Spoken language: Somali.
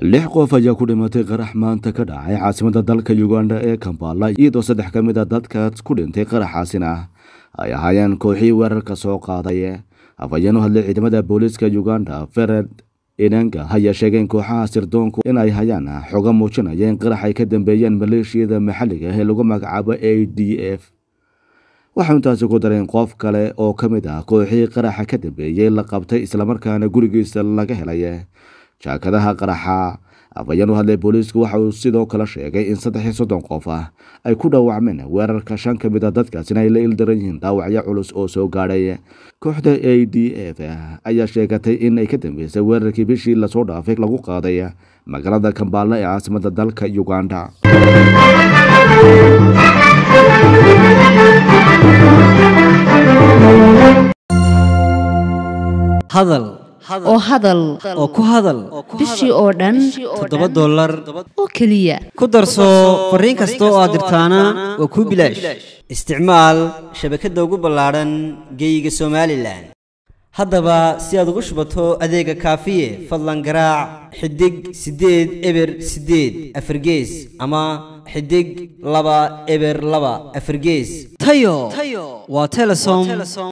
lix qof ayaa ku dhimatay qarax maanta ka dhacay caasimada dalka uganda ee kambala iyadoo saddex ka mid a dadkaas ku dhintay qaraxaasina ay ahaayeen kooxii weerarka soo qaaday afhayeen u hadlay ciidamada booliiska uganda. Fered inanga ayaa sheegay in kooxaha sirdoonku inay hayaan xogo muujinaya in qarax ay ka dambeeyeen maleeshiyada maxalliga ee lagu magacaabo a d f. Waxau intaasi ku dareen qof kale oo ka mid ah kooxii qaraxa ka dambeeyey la qabtay islamarkaana gurigiisa laga helay jaakadaha qaraxa. Afhayeen u hadlay booliisku waxa uu sidoo kale sheegay in saddex iyo soddon qof ah ay ku dhaawacmeen weerarka shan ka mid a dadkaasina ay la ildaran yihiin dhaawacyo culus oo soo gaadhay kooxda a d f ayaa sheegatay in ay ka dambeysay weerarkii bishii la soo dhaafay lagu qaaday magaalada kambaala ee caasimada dalka uganda. Hadal oo hadal. Oo ku hadal. Bishii oo dhan. Toddoba dollar. Oo keliya. Ku darso fariin kasta oo aad dirtaana waa kuu bilaash. isticmaal shabakadda ugu ballaadhan geeyiga somalilan haddaba si aad ugu shubato adeega kaafiye fadlan garaac xidig siddeed eber siddeed afargees ama xidig laba eber laba afargees tayo. Waa telesom